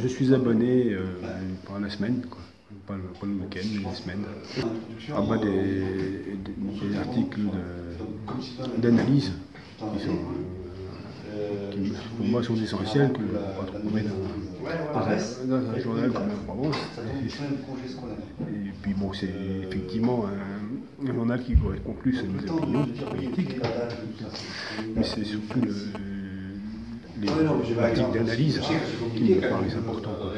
Je suis abonné euh, pendant la semaine, quoi. Pas, le, pas le week-end, mais la semaine. Ah bah des, des, des articles de- d'analyse qui sont, qui pour moi sont essentiels que on va trouver dans, un, dans un journal comme la Provence. Et puis bon, c'est effectivement un, un journal qui correspond plus à nos opinions politiques, mais c'est surtout le, les articles d'analyse qui me paraissent importants. quoi.